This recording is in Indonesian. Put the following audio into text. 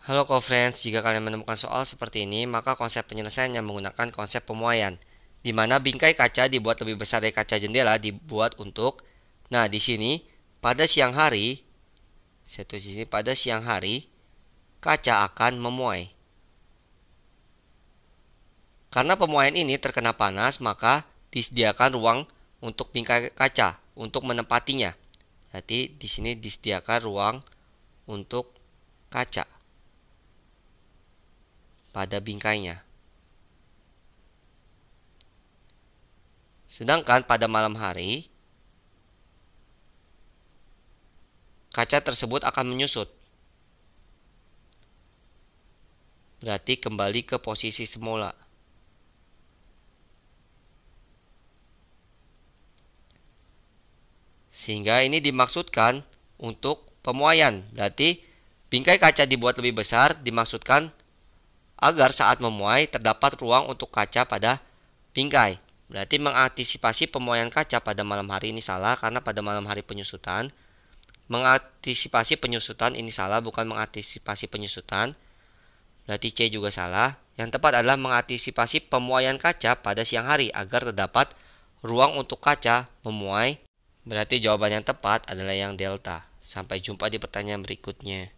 Halo co-friends, jika kalian menemukan soal seperti ini, maka konsep penyelesaiannya menggunakan konsep pemuaian, di mana bingkai kaca dibuat lebih besar dari kaca jendela dibuat untuk Nah, di sini pada siang hari di sini pada siang hari kaca akan memuai. Karena pemuaian ini terkena panas, maka disediakan ruang untuk bingkai kaca untuk menempatinya. Berarti di sini disediakan ruang untuk kaca pada bingkainya. Sedangkan pada malam hari, kaca tersebut akan menyusut. Berarti kembali ke posisi semula. Sehingga ini dimaksudkan untuk pemuaian. Berarti bingkai kaca dibuat lebih besar dimaksudkan agar saat memuai terdapat ruang untuk kaca pada bingkai. Berarti mengantisipasi pemuaian kaca pada malam hari ini salah karena pada malam hari penyusutan mengantisipasi penyusutan ini salah bukan mengantisipasi penyusutan. Berarti C juga salah. Yang tepat adalah mengantisipasi pemuaian kaca pada siang hari agar terdapat ruang untuk kaca memuai. Berarti jawaban yang tepat adalah yang delta. Sampai jumpa di pertanyaan berikutnya.